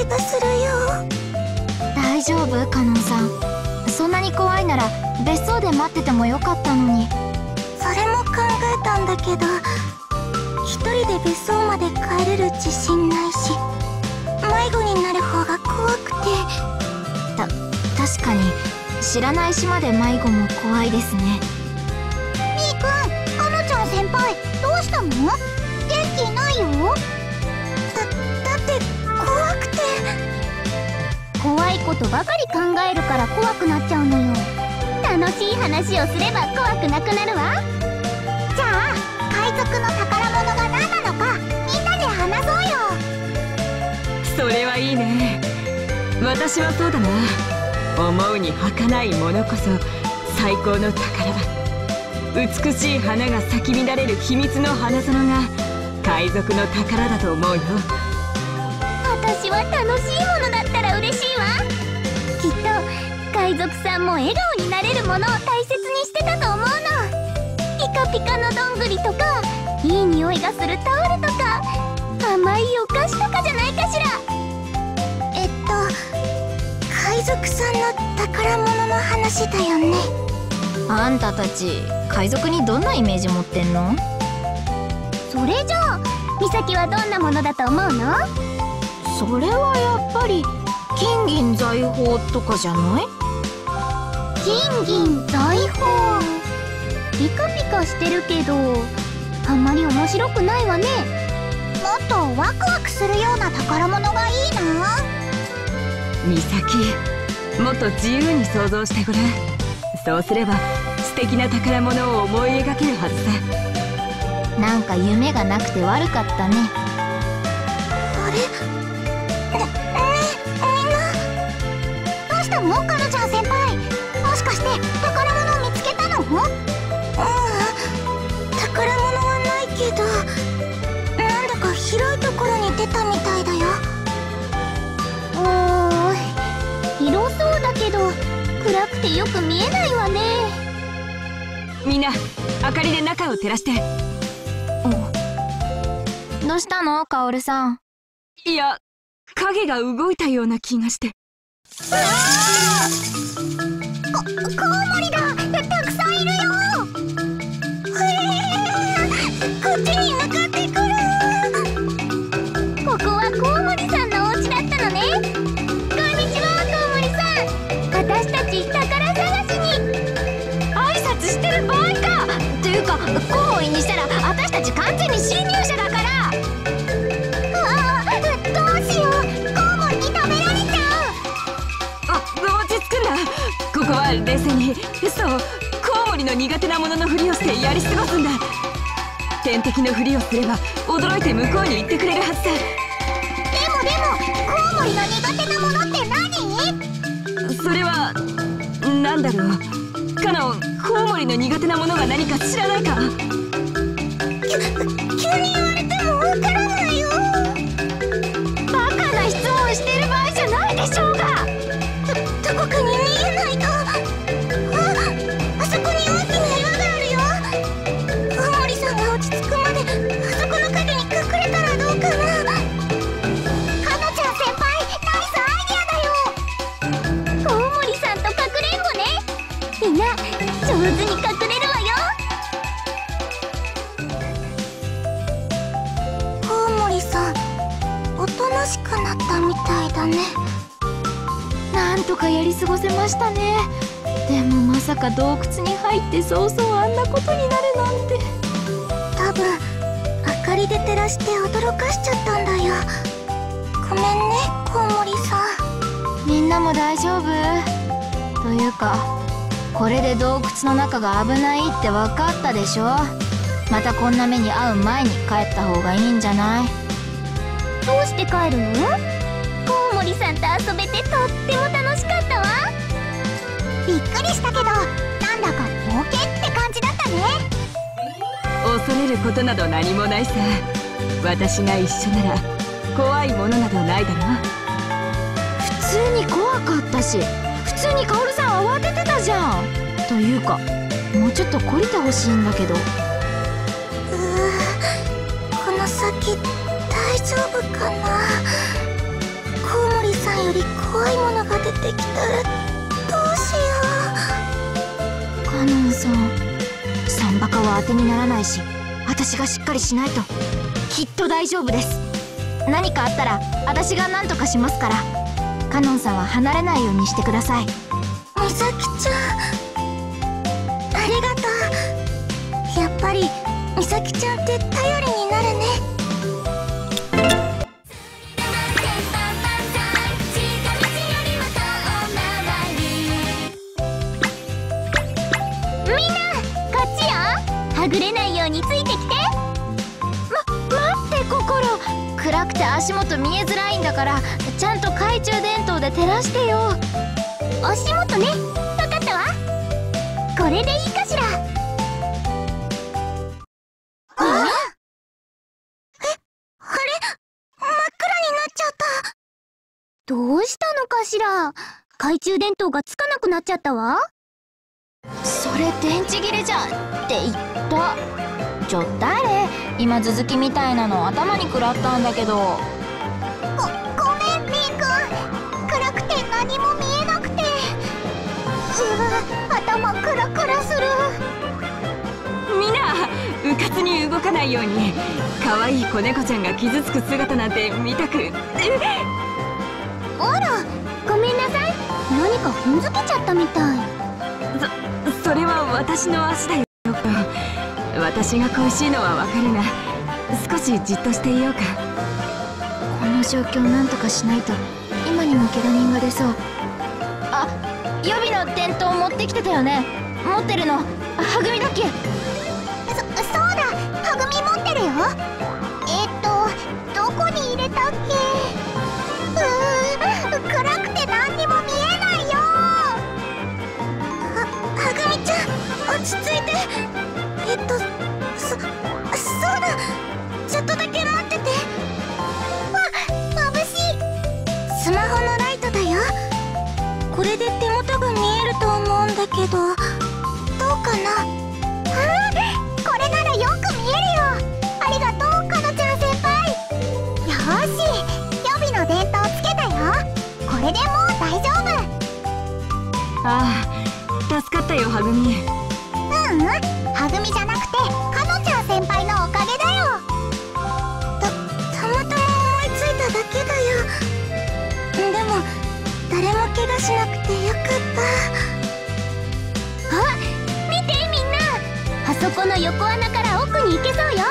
感じがするよ。大丈夫カノンさん。そんなに怖いなら別荘で待っててもよかったのに。それも考えたんだけど一人で別荘まで帰れる自信ないし迷子になる方が怖くて。た確かに。知らない島で迷子も怖いですね。みーくんかのちゃん先輩どうしたの？ことばかり考えるから怖くなっちゃうのよ。楽しい話をすれば怖くなくなるわ。じゃあ海賊の宝物が何なのかみんなで話そうよ。それはいいね。私はそうだな。思うに儚いものこそ最高の宝だ美しい花が咲き乱れる秘密の花園が海賊の宝だと思うよ。私は楽しいものだったら嬉しいわ海賊さんも笑顔になれるものを大切にしてたと思うの。ピカピカのどんぐりとかいい匂いがするタオルとか甘いお菓子とかじゃないかしら。えっと海賊さんの宝物の話だよね。あんたたち海賊にどんなイメージ持ってんの？それじゃあ美咲はどんなものだと思うの？それはやっぱり金銀財宝とかじゃない？金銀財宝ピカピカしてるけどあんまり面白くないわね。もっとワクワクするような宝物がいいな。美咲もっと自由に想像してごらん。そうすれば素敵な宝物を思い描けるはずさ。なんか夢がなくて悪かったね暗くてよく見えないわね。みんな明かりで中を照らして。どうしたのカオルさん？いや影が動いたような気がして。コウモリだ冷静にそうコウモリの苦手なもののふりをしてやり過ごすんだ。天敵のふりをすれば驚いて向こうに行ってくれるはずさうでもでもコウモリの苦手なものって何？それはなんだろう。カノンコウモリの苦手なものが何か知らないかかやり過ごせましたね。でもまさか洞窟に入って早々あんなことになるなんて。多分明かりで照らして驚かしちゃったんだよ。ごめんねコウモリさん。みんなも大丈夫？というかこれで洞窟の中が危ないって分かったでしょ？またこんな目に遭う前に帰った方がいいんじゃない？どうして帰るの？コウモリさんと遊べてとっても楽しかったわ。びっくりしたけどなんだか冒険って感じだったね。恐れることなど何もないさ。私が一緒なら怖いものなどないだろ普通に怖かったし普通にカオルさん慌ててたじゃん。というかもうちょっと懲りてほしいんだけど。うーこの先大丈夫かなコウってきたらどうしよう。カノンさんサンバカは当てにならないし私がしっかりしないと。きっと大丈夫です。何かあったら私が何とかしますから。カノンさんは離れないようにしてください。う美咲ちゃん。ありがとうやっぱり美咲ちゃんって頼りになるね。ぐれないようについてきて待って心。暗くて足元見えづらいんだからちゃんと懐中電灯で照らしてよ。足元ね。わかったわ。これでいいかしら？ああれ真っ暗になっちゃった。どうしたのかしら？懐中電灯がつかなくなっちゃったわそれ電池切れじゃんって言った。ちょ誰？今続きみたいなの頭に食らったんだけど。ごごめんリンくん暗くて何も見えなくて。うわ頭クラクラする。みんなうかつに動かないように。可愛い子猫ちゃんが傷つく姿なんて見たく。あらごめんなさい。何か踏んづけちゃったみたいそそれは私の足だよ私が恋しいのはわかるが少しじっとしていようか。この状況なんとかしないと今にも怪我人が出そう。あ予備の電灯持ってきてたよね。持ってるの。はぐみだっけ？そそうだ。はぐみ持ってるよ。えっとどこに入れたっけ？落ち着いてえっとそそうだ。ちょっとだけ待ってて。わ眩しい。スマホのライトだよ。これで手元が見えると思うんだけどどうかな。うんこれならよく見えるよ。ありがとうかのちゃん先輩。よし予備の電灯つけたよ。これでもう大丈夫。ああ助かったよはぐみ。みじゃなくてかのちゃん先輩のおかげだよ。たたまたま思いついただけだよ。でも誰も怪我しなくてよかった。あ見てみんな。あそこの横穴から奥に行けそうよ。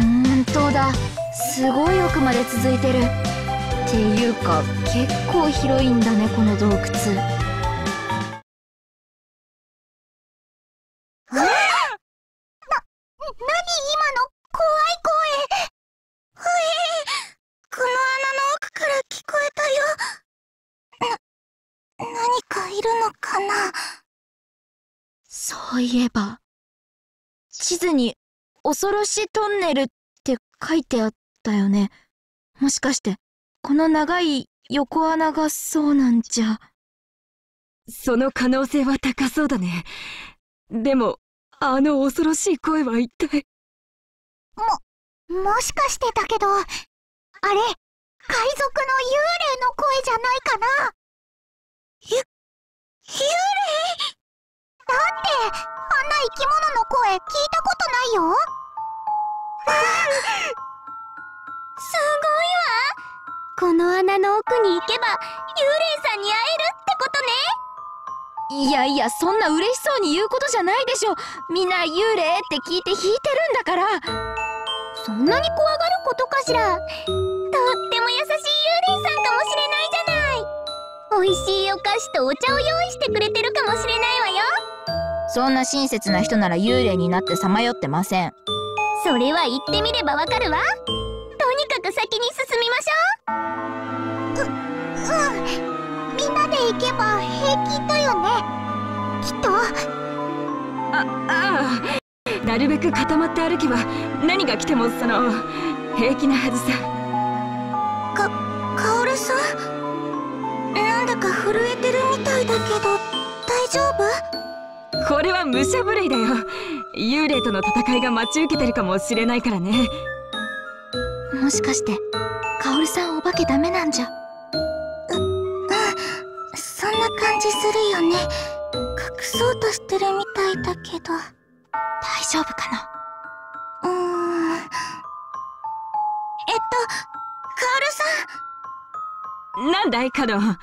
うんとだ。すごい奥まで続いてる。っていうか結構広いんだねこの洞窟何今の怖い声ふえこの穴の奥から聞こえたよな何かいるのかなそういえば地図に「恐ろしトンネル」って書いてあったよね。もしかしてこの長い横穴がそうなんじゃ。その可能性は高そうだね。でもあの恐ろしい声は一体？もしかしてだけどあれ海賊の幽霊の声じゃないかな？ゆ幽き物の声聞いたことないよ。すごいわ。この穴の奥に行けば幽霊さんに会えるってことね。いやいやそんな嬉しそうに言うことじゃないでしょみんな幽霊って聞いて引いてるんだから。そんなに怖がることかしら。とっても優しい幽霊さんかもしれないじゃない。美味しいお菓子とお茶を用意してくれてるかもしれないわよそんな親切な人なら幽霊になってさまよってません。それは言ってみればわかるわ。とにかく先に進みましょう。うんみんなで行けば平気だよね。きっと。あああ。なるべく固まって歩けば何が来てもその平気なはずさ。かカオルさん？なんだか震えてるみたいだけどこれは武者震いだよ。幽霊との戦いが待ち受けてるかもしれないからね。もしかしてカオルさんお化けダメなんじゃ？感じするよね。隠そうとしてるみたいだけど。大丈夫かな？うーん。えっとカオルさん。なんだいカノンあの勇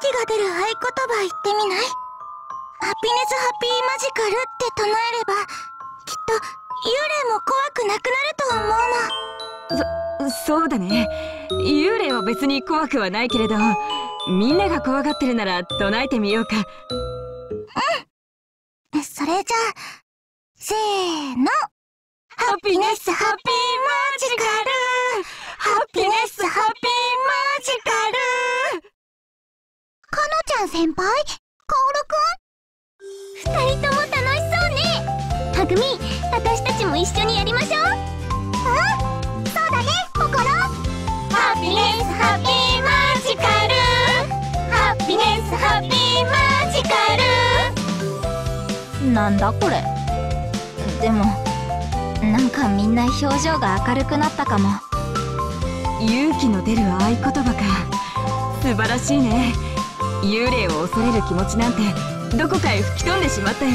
気が出る合言葉言ってみない？ハピネスハッピーマジカルって唱えればきっと幽霊も怖くなくなると思うの。そうだね。幽霊は別に怖くはないけれどみんなが怖がってるなら唱えてみようか。それじゃあせーの。ハピネスハッピーマジカル。ハピネスハッピーマジカル。かのちゃん先輩？カオルくねはぐみ私たちも一緒にやりましょう。うんそうだね心。ハピネスハッピーマジカル。ハピネスハッピーマジカル。なんだこれ。でもなんかみんな表情が明るくなったかも。勇気の出る合言葉か。素晴らしいね。幽霊を恐れる気持ちなんてどこかへ吹き飛んでしまったよ。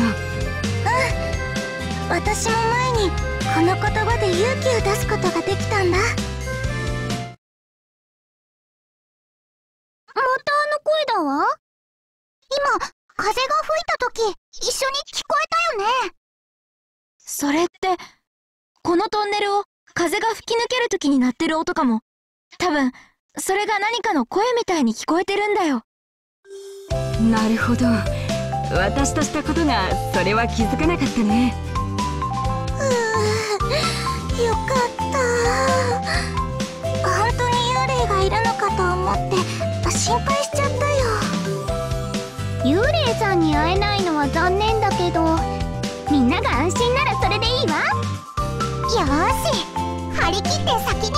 私も前にこの言葉で勇気を出すことができたんだ。またあの声だわ。今風が吹いた時一緒に聞こえたよね。それってこのトンネルを風が吹き抜ける時に鳴ってる音かも。多分それが何かの声みたいに聞こえてるんだよ。なるほど。私としたことがそれは気づかなかったね会えないのは残念だけどみんなが安心ならそれでいいわ。よし。張り切って先に